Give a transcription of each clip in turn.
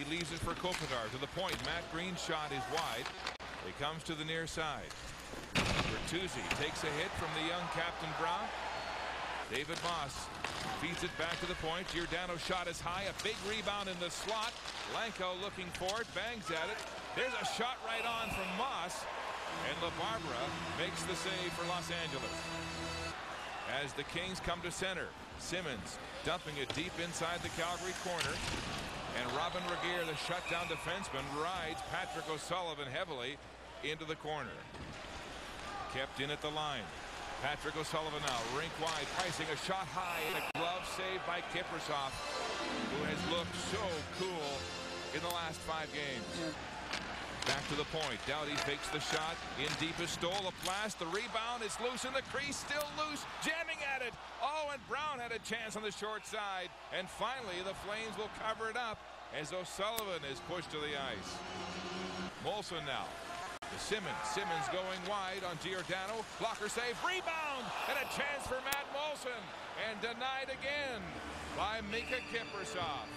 He leaves it for Kopitar to the point. Matt Greene's shot is wide. He comes to the near side. Bertuzzi takes a hit from the young Captain Brown. David Moss feeds it back to the point. Giordano shot is high. A big rebound in the slot. Langkow looking for it. Bangs at it. There's a shot right on from Moss. And LaBarbera makes the save for Los Angeles. As the Kings come to center. Simmonds dumping it deep inside the Calgary corner. And Robin Regehr, the shutdown defenseman, rides Patrick O'Sullivan heavily into the corner. Kept in at the line. Patrick O'Sullivan now rink wide Preissing a shot high and a glove saved by Kiprusoff who has looked so cool in the last five games. Back to the point. Doughty fakes the shot. In deepest is Stoll. A blast. The rebound is loose in the crease. Still loose. Jamming at it. Oh, and Brown had a chance on the short side. And finally, the Flames will cover it up as O'Sullivan is pushed to the ice. Moulson now. Simmonds. Simmonds going wide on Giordano. Blocker save. Rebound. And a chance for Matt Moulson. And denied again by Mika Kiprusoff.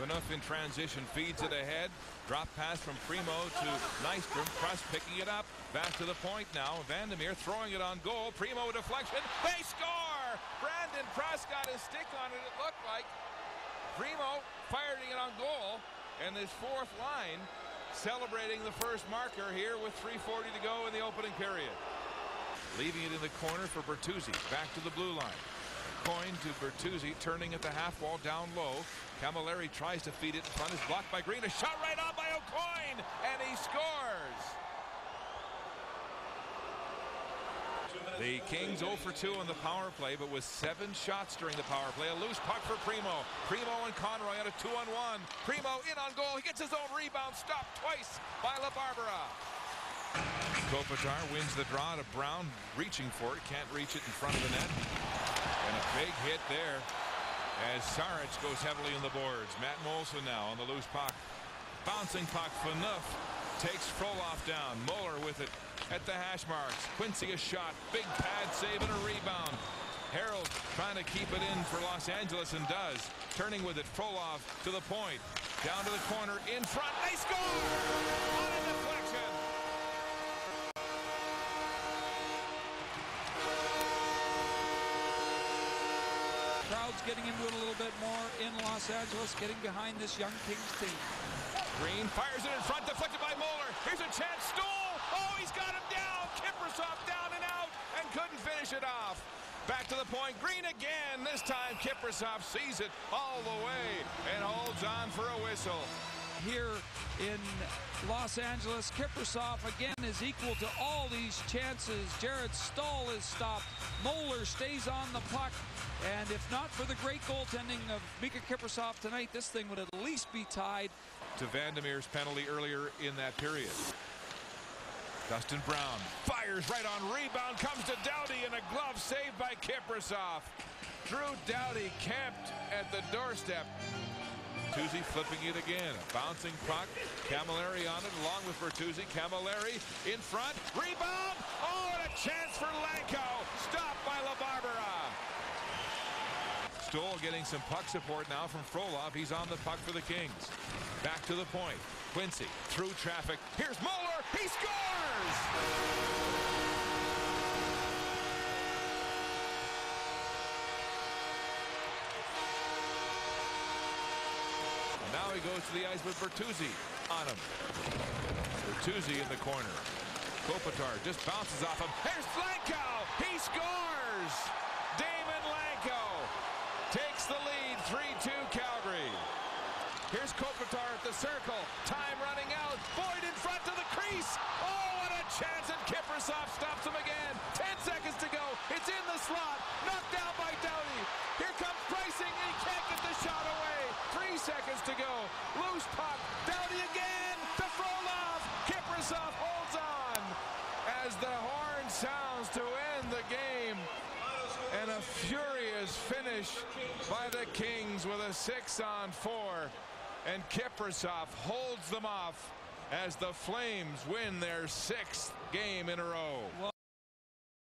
Phaneuf in transition feeds it ahead. Drop pass from Primeau to Nystrom. Prust picking it up. Back to the point now. Vandermeer throwing it on goal. Primeau deflection. They score! Brandon Prust got his stick on it, it looked like. Primeau firing it on goal. And this fourth line celebrating the first marker here with 3.40 to go in the opening period. Leaving it in the corner for Bertuzzi. Back to the blue line. Coin to Bertuzzi, turning at the half wall down low. Cammalleri tries to feed it in front. Is blocked by Greene. A shot right on by Aucoin, and he scores. The Kings 0 for 2 on the power play, but with seven shots during the power play. A loose puck for Primeau. Primeau and Conroy on a two on one. Primeau in on goal. He gets his own rebound. Stopped twice by LaBarbera. Kopitar wins the draw to Brown, reaching for it. Can't reach it in front of the net. And a big hit there as Sarich goes heavily in the boards. Matt Moulson now on the loose puck. Bouncing puck. Phaneuf takes Frolov down. Moeller with it at the hash marks. Quincey a shot. Big pad save and a rebound. Harrold trying to keep it in for Los Angeles and does. Turning with it. Frolov to the point. Down to the corner. In front. They score! On a deflection. Crowd's getting into it a little bit more in Los Angeles, getting behind this young Kings team. Greene fires it in front, deflected by Moeller. Here's a chance. Stoll. Oh, he's got him down. Kiprusoff down and out and couldn't finish it off. Back to the point. Greene again. This time Kiprusoff sees it all the way and holds on for a whistle. Here in Los Angeles, Kiprusoff again is equal to all these chances. Jarret Stoll is stopped. Moeller stays on the puck. And if not for the great goaltending of Mika Kiprusoff tonight, this thing would at least be tied. To Vandermeer's penalty earlier in that period. Dustin Brown fires right on rebound, comes to Doughty, and a glove saved by Kiprusoff. Drew Doughty camped at the doorstep. Bertuzzi flipping it again. A bouncing puck. Cammalleri on it along with Bertuzzi. Cammalleri in front. Rebound. Oh, and a chance for Langkow. Stopped by LaBarbera. Stoll getting some puck support now from Frolov. He's on the puck for the Kings. Back to the point. Quincey through traffic. Here's Moeller. He scores! Now he goes to the ice with Bertuzzi on him. Bertuzzi in the corner. Kopitar just bounces off him. Here's Langkow. He scores! Daymond Langkow takes the lead. 3-2 Calgary. Here's Kopitar at the circle. Time running out. Boyd in front to the crease. Oh, what a chance. And Kiprusoff stops him again. 10 seconds to go. It's in the slot. Knocked down by Doughty. Here comes Preissing. And he can't get the shot away. Three seconds to go. Loose puck. Doughty again to Frolov. Kiprusoff holds on as the horn sounds to end the game. And a furious finish by the Kings with a six on four. And Kiprusoff holds them off as the Flames win their sixth game in a row. Well,